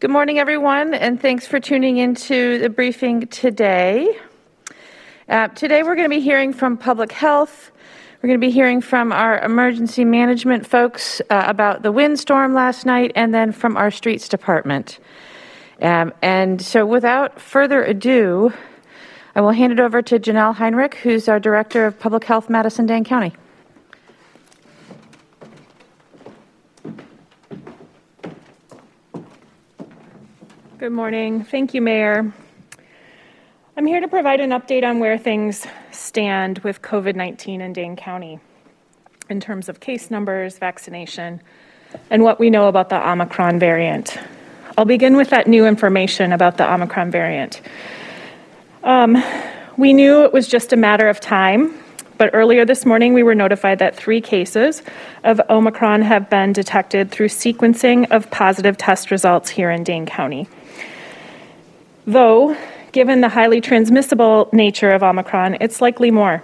Good morning, everyone, and thanks for tuning into the briefing today. Uh, today, we're going to be hearing from public health. We're going to be hearing from our emergency management folks uh, about the windstorm last night, and then from our streets department. Um, and so, without further ado, I will hand it over to Janel Heinrich, who's our Director of Public Health, Madison Dane County. Good morning. Thank you, Mayor. I'm here to provide an update on where things stand with COVID 19 in Dane County in terms of case numbers, vaccination, and what we know about the Omicron variant. I'll begin with that new information about the Omicron variant. Um, we knew it was just a matter of time, but earlier this morning we were notified that three cases of Omicron have been detected through sequencing of positive test results here in Dane County. Though, given the highly transmissible nature of Omicron, it's likely more.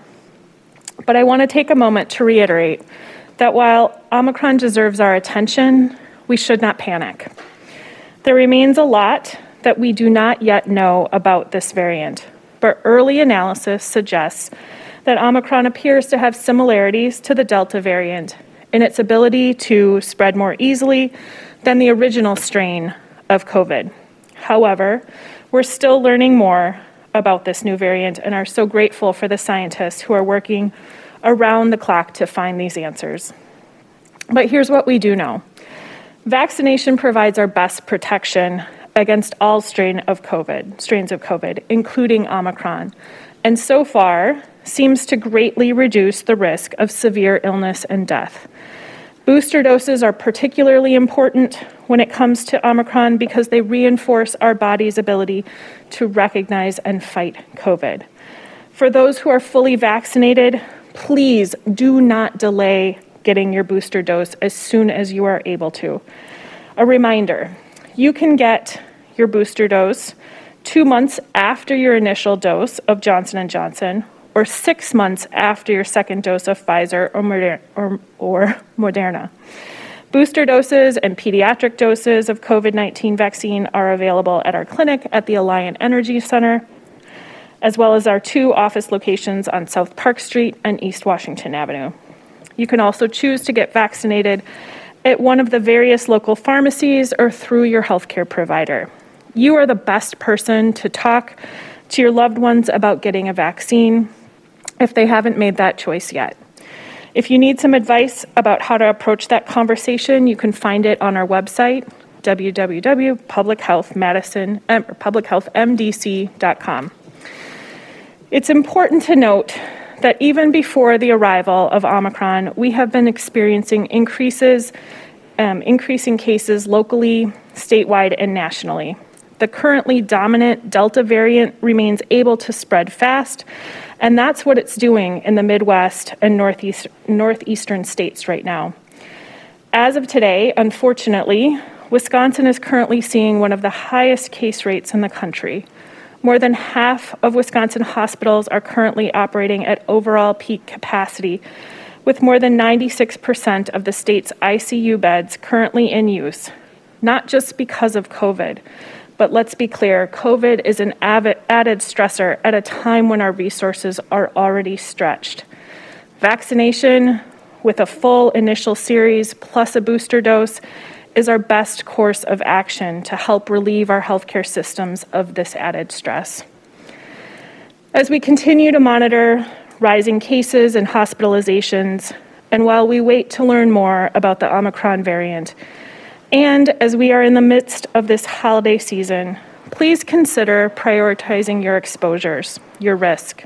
But I want to take a moment to reiterate that while Omicron deserves our attention, we should not panic. There remains a lot that we do not yet know about this variant, but early analysis suggests that Omicron appears to have similarities to the Delta variant in its ability to spread more easily than the original strain of COVID. However, we're still learning more about this new variant and are so grateful for the scientists who are working around the clock to find these answers. But here's what we do know vaccination provides our best protection against all strain of COVID, strains of COVID, including Omicron, and so far seems to greatly reduce the risk of severe illness and death. Booster doses are particularly important when it comes to Omicron because they reinforce our body's ability to recognize and fight COVID. For those who are fully vaccinated, please do not delay getting your booster dose as soon as you are able to. A reminder, you can get your booster dose 2 months after your initial dose of Johnson & Johnson or six months after your second dose of Pfizer or, Moder- or, or Moderna. Booster doses and pediatric doses of COVID 19 vaccine are available at our clinic at the Alliant Energy Center, as well as our two office locations on South Park Street and East Washington Avenue. You can also choose to get vaccinated at one of the various local pharmacies or through your healthcare provider. You are the best person to talk to your loved ones about getting a vaccine if they haven't made that choice yet. If you need some advice about how to approach that conversation, you can find it on our website, www.publichealthmdc.com. It's important to note that even before the arrival of Omicron, we have been experiencing increases, um, increasing cases locally, statewide, and nationally. The currently dominant Delta variant remains able to spread fast, and that's what it's doing in the Midwest and Northeast, Northeastern states right now. As of today, unfortunately, Wisconsin is currently seeing one of the highest case rates in the country. More than half of Wisconsin hospitals are currently operating at overall peak capacity, with more than 96% of the state's ICU beds currently in use, not just because of COVID, but let's be clear COVID is an added stressor at a time when our resources are already stretched. Vaccination with a full initial series plus a booster dose is our best course of action to help relieve our healthcare systems of this added stress. As we continue to monitor rising cases and hospitalizations, and while we wait to learn more about the Omicron variant, and as we are in the midst of this holiday season, please consider prioritizing your exposures, your risk.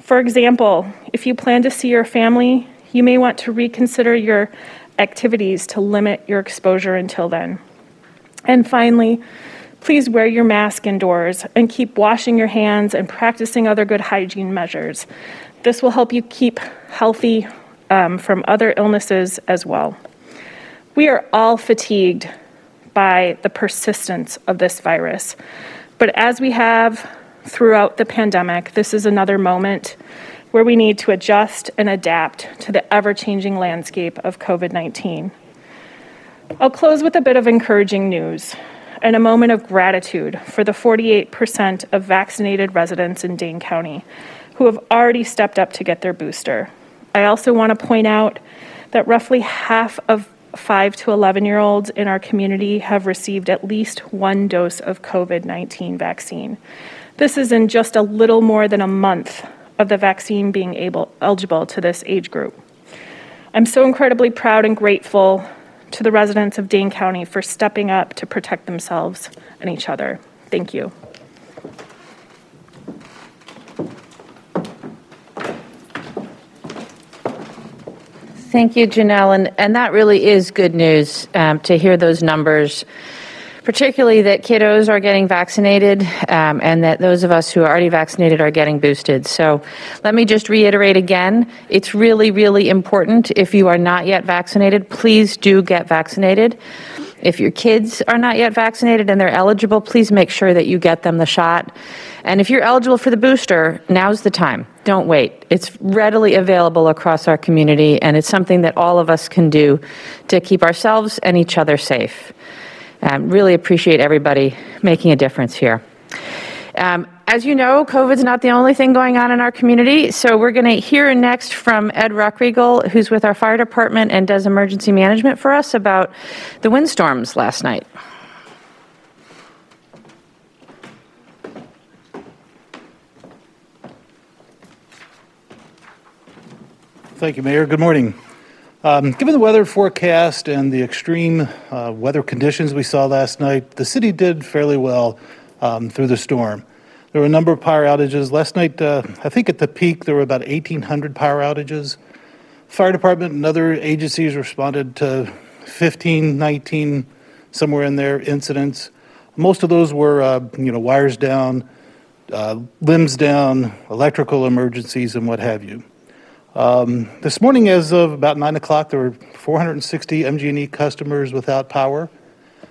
For example, if you plan to see your family, you may want to reconsider your activities to limit your exposure until then. And finally, please wear your mask indoors and keep washing your hands and practicing other good hygiene measures. This will help you keep healthy um, from other illnesses as well. We are all fatigued by the persistence of this virus. But as we have throughout the pandemic, this is another moment where we need to adjust and adapt to the ever changing landscape of COVID 19. I'll close with a bit of encouraging news. and a moment of gratitude for the 48% of vaccinated residents in Dane County who have already stepped up to get their booster. I also want to point out that roughly half of 5 to 11 year olds in our community have received at least one dose of COVID 19 vaccine. This is in just a little more than a month of the vaccine being able, eligible to this age group. I'm so incredibly proud and grateful to the residents of Dane County for stepping up to protect themselves and each other. Thank you. Thank you, Janel. And, and that really is good news um, to hear those numbers, particularly that kiddos are getting vaccinated um, and that those of us who are already vaccinated are getting boosted. So let me just reiterate again it's really, really important. If you are not yet vaccinated, please do get vaccinated. If your kids are not yet vaccinated and they're eligible, please make sure that you get them the shot. And if you're eligible for the booster, now's the time. Don't wait. It's readily available across our community, and it's something that all of us can do to keep ourselves and each other safe. Um, really appreciate everybody making a difference here. Um, as you know, COVID's not the only thing going on in our community, so we're going to hear next from Ed Ruckriegel, who's with our fire department and does emergency management for us, about the windstorms last night. Thank you, Mayor. Good morning. Um, given the weather forecast and the extreme uh, weather conditions we saw last night, the city did fairly well um, through the storm. There were a number of power outages. Last night, uh, I think at the peak, there were about 1,800 power outages. Fire department and other agencies responded to 15, 19, somewhere in there, incidents. Most of those were, uh, you know, wires down, uh, limbs down, electrical emergencies, and what have you. Um, this morning, as of about 9 o'clock, there were 460 MG&E customers without power.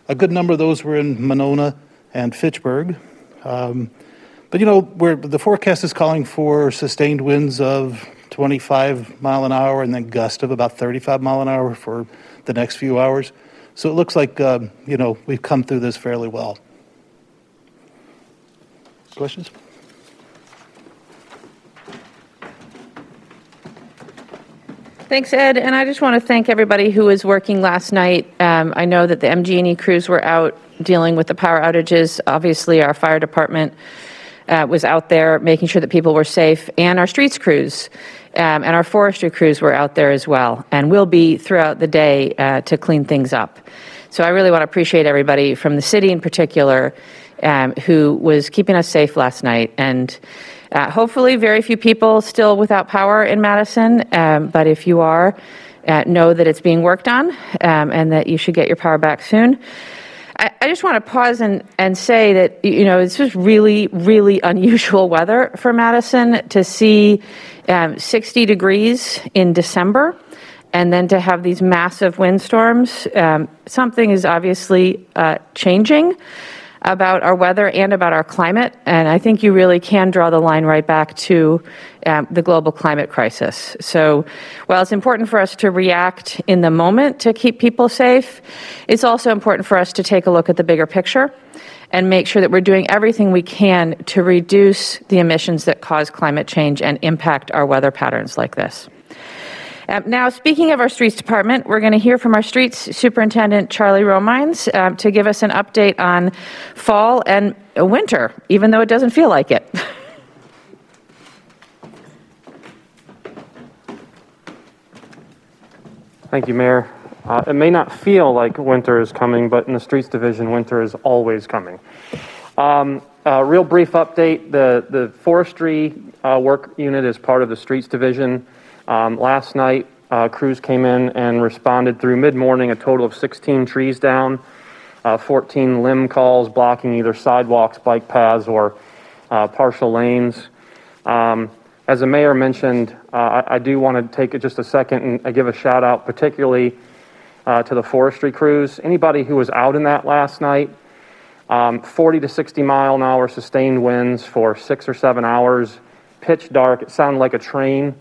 A good number of those were in Monona and Fitchburg. Um, but you know, the forecast is calling for sustained winds of 25 mile an hour and then gust of about 35 mile an hour for the next few hours. So it looks like uh, you know we've come through this fairly well. Questions? Thanks, Ed. And I just want to thank everybody who was working last night. Um, I know that the MG&E crews were out dealing with the power outages. Obviously, our fire department uh, was out there making sure that people were safe, and our streets crews um, and our forestry crews were out there as well, and will be throughout the day uh, to clean things up. So I really want to appreciate everybody from the city in particular um, who was keeping us safe last night. And uh, hopefully, very few people still without power in Madison, um, but if you are, uh, know that it's being worked on um, and that you should get your power back soon. I, I just want to pause and, and say that, you know, this just really, really unusual weather for Madison to see um, 60 degrees in December and then to have these massive windstorms. Um, something is obviously uh, changing about our weather and about our climate. And I think you really can draw the line right back to um, the global climate crisis. So while it's important for us to react in the moment to keep people safe, it's also important for us to take a look at the bigger picture and make sure that we're doing everything we can to reduce the emissions that cause climate change and impact our weather patterns like this. Um, now, speaking of our streets department, we're going to hear from our streets superintendent, Charlie Romines, um, to give us an update on fall and winter, even though it doesn't feel like it. Thank you, Mayor. Uh, it may not feel like winter is coming, but in the Streets Division, winter is always coming. Um, real brief update the, the forestry uh, work unit is part of the Streets Division. Um, last night, uh, crews came in and responded through mid morning, a total of 16 trees down, uh, 14 limb calls blocking either sidewalks, bike paths, or uh, partial lanes. Um, as the mayor mentioned, uh, I, I, do want to take just a second and give a shout out, particularly uh, to the forestry crews. Anybody who was out in that last night, um, 40 to 60 mile an hour sustained winds for six or seven hours, pitch dark. It sounded like a train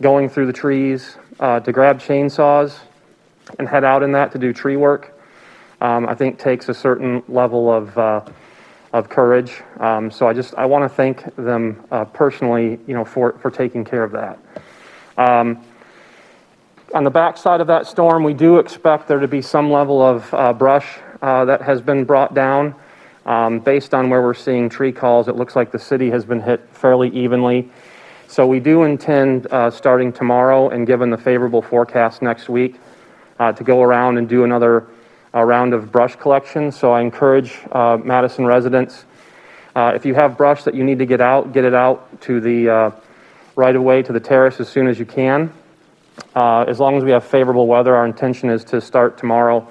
going through the trees uh, to grab chainsaws and head out in that to do tree work. um, I think takes a certain level of, uh, of courage. Um, so I just, I want to thank them uh, personally, you know, for, for taking care of that. Um, on the backside of that storm, we do expect there to be some level of uh, brush uh, that has been brought down. Um, based on where we're seeing tree calls, it looks like the city has been hit fairly evenly. So we do intend, uh, starting tomorrow and given the favorable forecast next week, uh, to go around and do another uh, round of brush collection. So I encourage uh, Madison residents, uh, if you have brush that you need to get out, get it out to the uh, right of way to the terrace as soon as you can. As long as we have favorable weather, our intention is to start tomorrow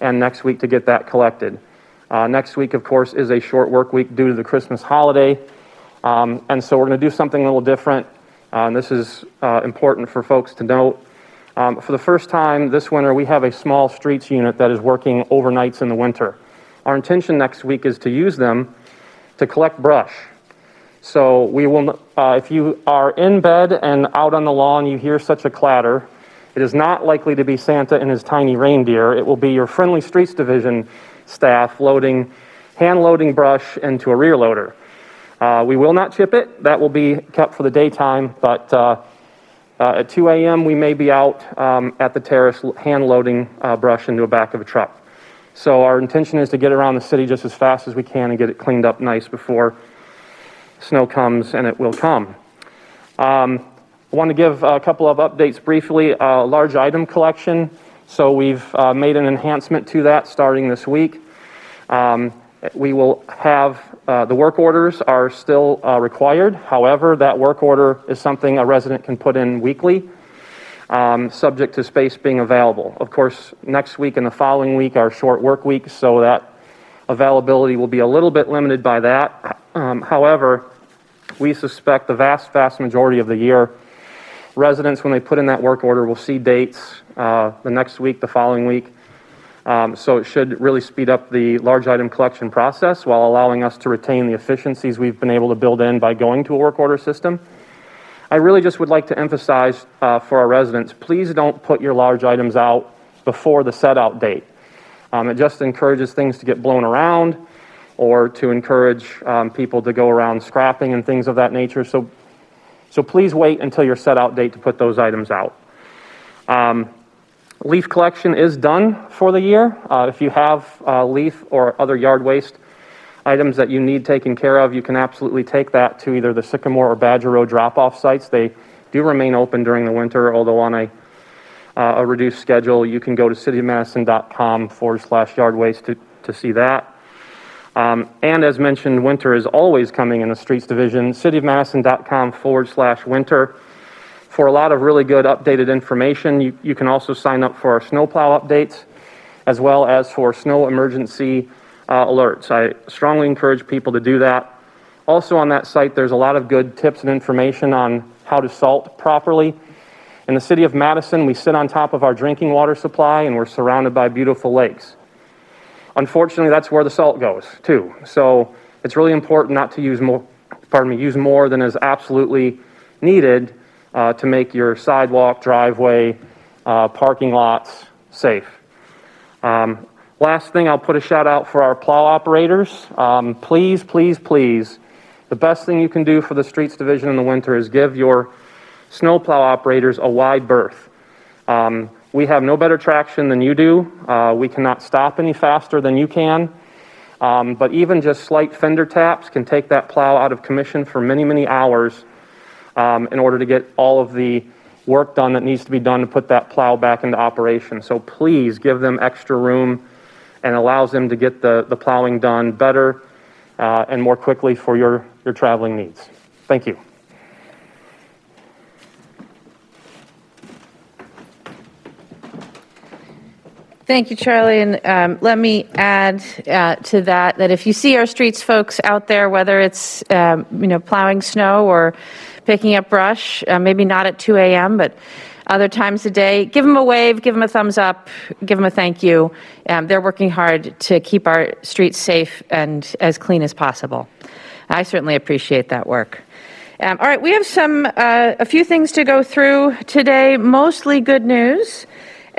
and next week to get that collected. Next week, of course, is a short work week due to the Christmas holiday. Um, and so we're going to do something a little different. Uh, and this is uh, important for folks to note. Um, for the first time this winter, we have a small streets unit that is working overnights in the winter. Our intention next week is to use them to collect brush. So we will, uh, if you are in bed and out on the lawn, you hear such a clatter, it is not likely to be Santa and his tiny reindeer. It will be your friendly streets division staff loading, hand loading brush into a rear loader. Uh, we will not chip it. That will be kept for the daytime, but uh, uh, at 2 a.m. we may be out um, at the terrace hand loading uh, brush into the back of a truck. So our intention is to get around the city just as fast as we can and get it cleaned up nice before snow comes, and it will come. Um, I want to give a couple of updates briefly. Uh, large item collection. So we've uh, made an enhancement to that starting this week. Um, we will have uh, the work orders are still uh, required. However, that work order is something a resident can put in weekly, um, subject to space being available. Of course, next week and the following week are short work weeks, so that availability will be a little bit limited by that. Um, however, we suspect the vast, vast majority of the year, residents, when they put in that work order, will see dates uh, the next week, the following week. Um, so it should really speed up the large item collection process while allowing us to retain the efficiencies we've been able to build in by going to a work order system. I really just would like to emphasize uh, for our residents, please don't put your large items out before the set out date. Um, it just encourages things to get blown around or to encourage um, people to go around scrapping and things of that nature. So, so please wait until your set out date to put those items out. Um, leaf collection is done for the year. Uh, if you have uh, leaf or other yard waste items that you need taken care of, you can absolutely take that to either the Sycamore or Badger Road drop off sites. They do remain open during the winter, although on a uh, a reduced schedule, you can go to cityofmadison.com forward slash yard waste to, to see that. Um, and as mentioned, winter is always coming in the streets division. Cityofmadison.com forward slash winter. For a lot of really good updated information, you, you can also sign up for our snowplow updates as well as for snow emergency uh, alerts. I strongly encourage people to do that. Also on that site, there's a lot of good tips and information on how to salt properly. In the city of Madison, we sit on top of our drinking water supply and we're surrounded by beautiful lakes. Unfortunately, that's where the salt goes too. So it's really important not to use more, pardon me, use more than is absolutely needed uh, to make your sidewalk, driveway, uh, parking lots safe. Um, last thing, I'll put a shout out for our plow operators. Um, please, please, please, the best thing you can do for the streets division in the winter is give your snowplow operators a wide berth. Um, we have no better traction than you do. Uh, we cannot stop any faster than you can. Um, but even just slight fender taps can take that plow out of commission for many, many hours um, in order to get all of the work done that needs to be done to put that plow back into operation. So please give them extra room and allows them to get the, the plowing done better uh, and more quickly for your, your traveling needs. Thank you. Thank you, Charlie. And um, let me add uh, to that that if you see our streets folks out there, whether it's um, you know plowing snow or picking up brush, uh, maybe not at 2 a.m., but other times a day, give them a wave, give them a thumbs up, give them a thank you. Um, they're working hard to keep our streets safe and as clean as possible. I certainly appreciate that work. Um, all right, we have some uh, a few things to go through today. Mostly good news.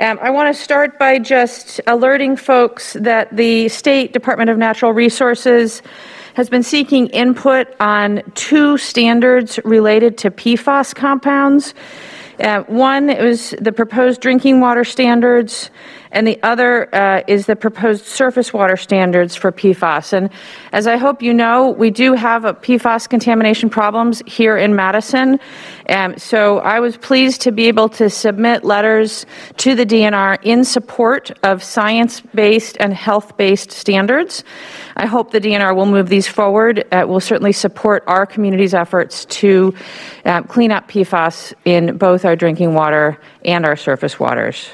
Um, I want to start by just alerting folks that the State Department of Natural Resources has been seeking input on two standards related to PFAS compounds. Uh, one was the proposed drinking water standards, and the other uh, is the proposed surface water standards for PFAS. And as I hope you know, we do have a PFAS contamination problems here in Madison. Um, so I was pleased to be able to submit letters to the DNR in support of science-based and health-based standards. I hope the DNR will move these forward. Uh, will certainly support our community's efforts to uh, clean up PFAS in both our drinking water and our surface waters.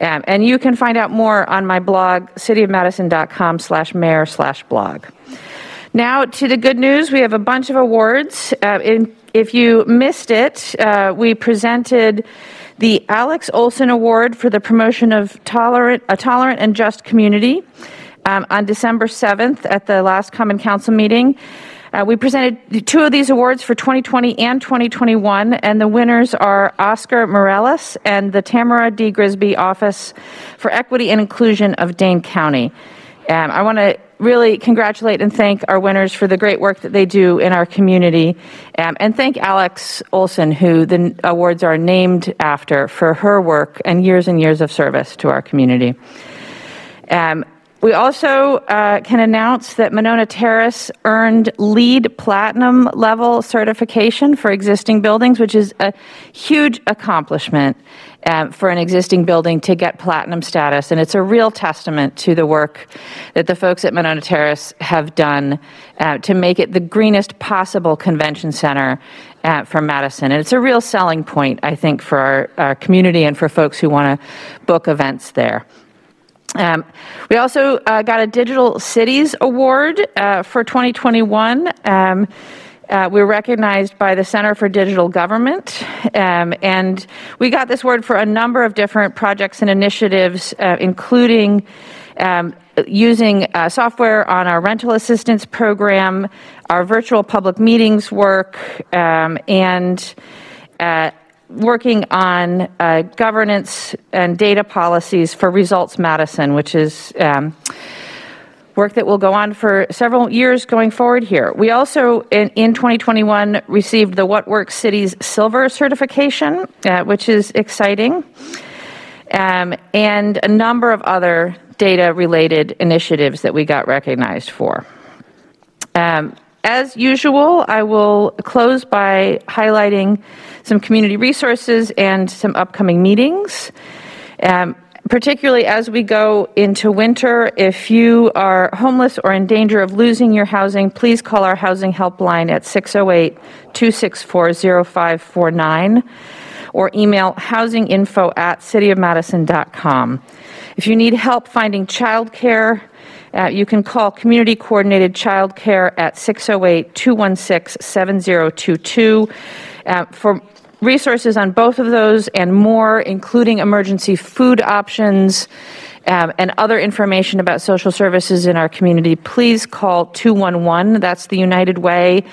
Um, and you can find out more on my blog, cityofmadison.com slash mayor slash blog. Now to the good news, we have a bunch of awards. Uh, in, if you missed it, uh, we presented the Alex Olson Award for the promotion of tolerant, a tolerant and just community um, on December 7th at the last Common Council meeting. Uh, we presented two of these awards for 2020 and 2021, and the winners are Oscar Morales and the Tamara D. Grigsby Office for Equity and Inclusion of Dane County. Um, I want to really congratulate and thank our winners for the great work that they do in our community, um, and thank Alex Olson, who the awards are named after, for her work and years and years of service to our community. Um, we also uh, can announce that Monona Terrace earned LEED Platinum level certification for existing buildings, which is a huge accomplishment um, for an existing building to get platinum status. And it's a real testament to the work that the folks at Monona Terrace have done uh, to make it the greenest possible convention center uh, for Madison. And it's a real selling point, I think, for our, our community and for folks who want to book events there. Um, we also uh, got a Digital Cities Award uh, for 2021. Um, uh, we were recognized by the Center for Digital Government, um, and we got this award for a number of different projects and initiatives, uh, including um, using uh, software on our rental assistance program, our virtual public meetings work, um, and uh, working on uh, governance and data policies for Results Madison, which is um, work that will go on for several years going forward here. We also, in, in 2021, received the What Works Cities Silver certification, uh, which is exciting, um, and a number of other data related initiatives that we got recognized for. Um, as usual, I will close by highlighting some community resources and some upcoming meetings. Um, particularly as we go into winter, if you are homeless or in danger of losing your housing, please call our housing helpline at 608 264 0549 or email housinginfo at cityofmadison.com. If you need help finding childcare, uh, you can call Community Coordinated Childcare at 608 216 7022. Uh, for resources on both of those and more, including emergency food options um, and other information about social services in our community, please call 211. That's the United Way.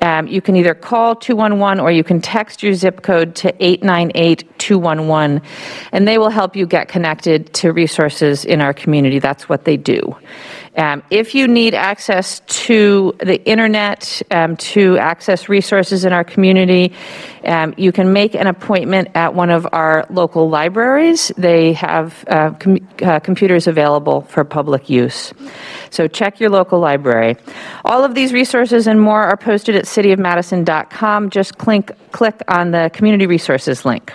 Um, you can either call 211 or you can text your zip code to 898 211, and they will help you get connected to resources in our community. That's what they do. Um, if you need access to the internet um, to access resources in our community, um, you can make an appointment at one of our local libraries. They have uh, com- uh, computers available for public use. So check your local library. All of these resources and more are posted at cityofmadison.com. Just click, click on the community resources link.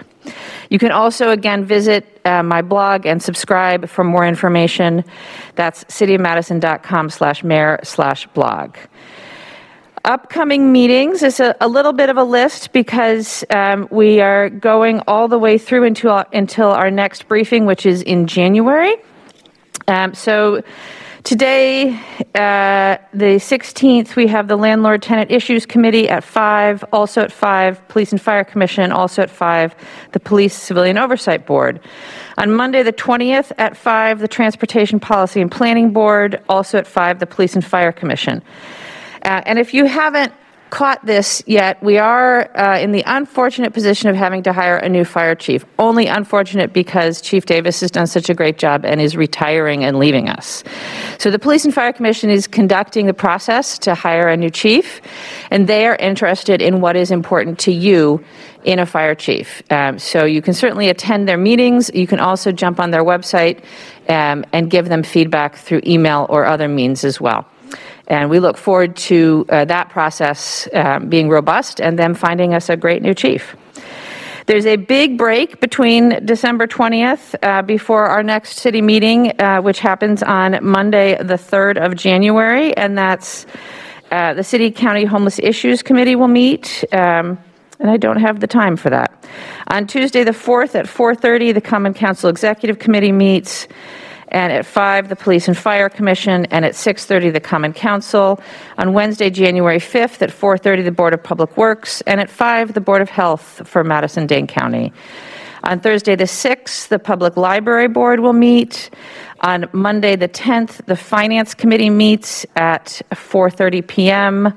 You can also, again, visit uh, my blog and subscribe for more information. That's cityofmadison.com slash mayor slash blog. Upcoming meetings is a, a, little bit of a list because um, we are going all the way through until, until our next briefing, which is in January. Um, so Today, uh, the 16th, we have the Landlord Tenant Issues Committee at 5, also at 5, Police and Fire Commission, also at 5, the Police Civilian Oversight Board. On Monday, the 20th, at 5, the Transportation Policy and Planning Board, also at 5, the Police and Fire Commission. Uh, and if you haven't caught this yet, we are uh, in the unfortunate position of having to hire a new fire chief. Only unfortunate because Chief Davis has done such a great job and is retiring and leaving us. So the Police and Fire Commission is conducting the process to hire a new chief, and they are interested in what is important to you in a fire chief. Um, so you can certainly attend their meetings. You can also jump on their website um, and give them feedback through email or other means as well. And we look forward to uh, that process um, being robust and them finding us a great new chief. There's a big break between December 20th uh, before our next city meeting, uh, which happens on Monday, the 3rd of January, and that's uh, the City County Homeless Issues Committee will meet. Um, and I don't have the time for that. On Tuesday, the 4th at 4:30, the Common Council Executive Committee meets, and at 5, the Police and Fire Commission, and at 6:30, the Common Council. On Wednesday, January 5th, at 4:30, the Board of Public Works, and at 5, the Board of Health for Madison-Dane County. On Thursday, the 6th, the Public Library Board will meet. On Monday, the 10th, the Finance Committee meets at 4:30 PM.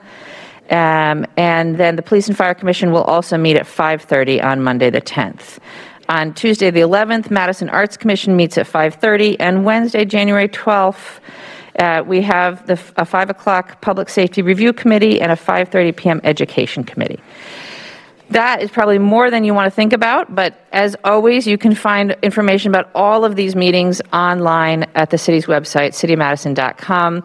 Um, and then the Police and Fire Commission will also meet at 5:30 on Monday, the 10th. On Tuesday, the 11th, Madison Arts Commission meets at 5:30, and Wednesday, January 12th, uh, we have the, a 5 o'clock Public Safety Review Committee and a 5:30 p.m. Education Committee. That is probably more than you want to think about, but as always, you can find information about all of these meetings online at the city's website, citymadison.com.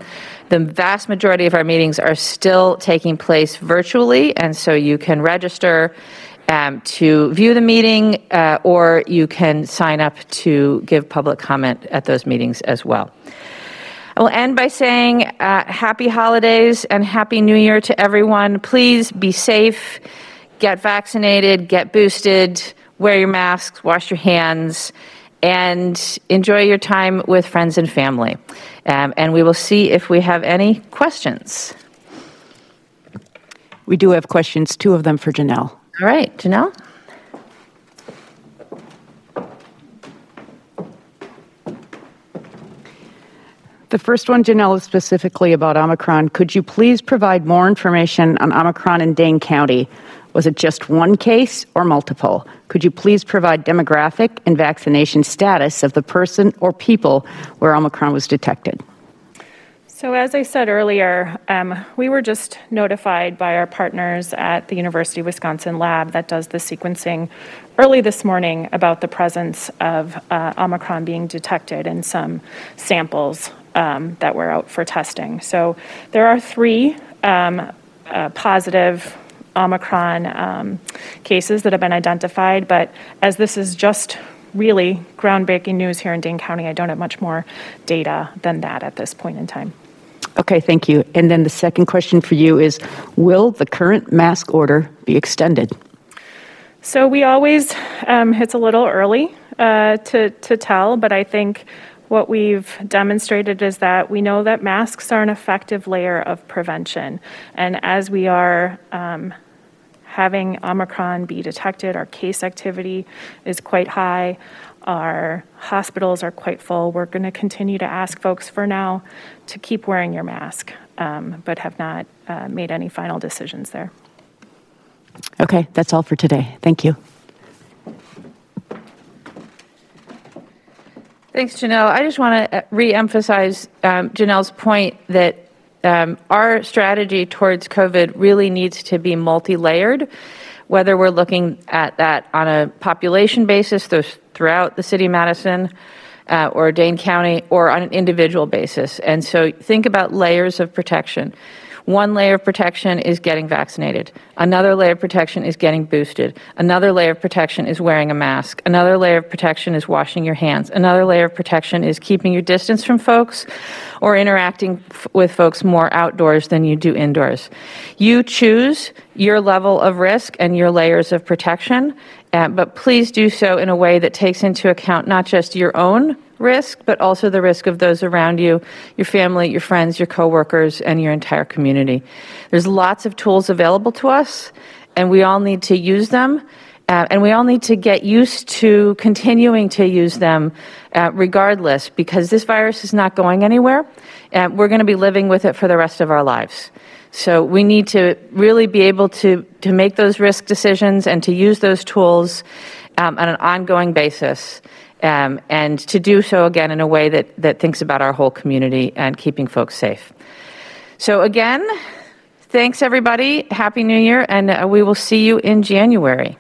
The vast majority of our meetings are still taking place virtually, and so you can register to view the meeting uh, or you can sign up to give public comment at those meetings as well. I will end by saying uh, happy holidays and happy new year to everyone. Please be safe get vaccinated, get boosted, wear your masks, wash your hands, and enjoy your time with friends and family. Um, and we will see if we have any questions. We do have questions, two of them for Janel. All right, Janel? The first one, Janel, is specifically about Omicron. Could you please provide more information on Omicron in Dane County? Was it just one case or multiple? Could you please provide demographic and vaccination status of the person or people where Omicron was detected? So, as I said earlier, um, we were just notified by our partners at the University of Wisconsin lab that does the sequencing early this morning about the presence of uh, Omicron being detected in some samples um, that were out for testing. So, there are three um, uh, positive Omicron um, cases that have been identified, but as this is just really groundbreaking news here in Dane County, I don't have much more data than that at this point in time. Okay, thank you. And then the second question for you is Will the current mask order be extended? So we always, um, it's a little early uh, to, to tell, but I think what we've demonstrated is that we know that masks are an effective layer of prevention. And as we are um, having Omicron be detected, our case activity is quite high. Our hospitals are quite full. We're going to continue to ask folks for now to keep wearing your mask, um, but have not uh, made any final decisions there. Okay, that's all for today. Thank you. Thanks, Janel. I just want to re-emphasize um, Janel's point that um, our strategy towards COVID really needs to be multi-layered, whether we're looking at that on a population basis throughout the city of Madison uh, or Dane County or on an individual basis. And so think about layers of protection. One layer of protection is getting vaccinated. Another layer of protection is getting boosted. Another layer of protection is wearing a mask. Another layer of protection is washing your hands. Another layer of protection is keeping your distance from folks or interacting f- with folks more outdoors than you do indoors. You choose your level of risk and your layers of protection, uh, but please do so in a way that takes into account not just your own risk, but also the risk of those around you, your family, your friends, your coworkers, and your entire community. There's lots of tools available to us, and we all need to use them. Uh, and we all need to get used to continuing to use them uh, regardless because this virus is not going anywhere. Uh, we're going to be living with it for the rest of our lives. So we need to really be able to, to make those risk decisions and to use those tools um, on an ongoing basis. Um, and to do so again in a way that, that thinks about our whole community and keeping folks safe. So again, thanks everybody. Happy New Year, and uh, we will see you in January.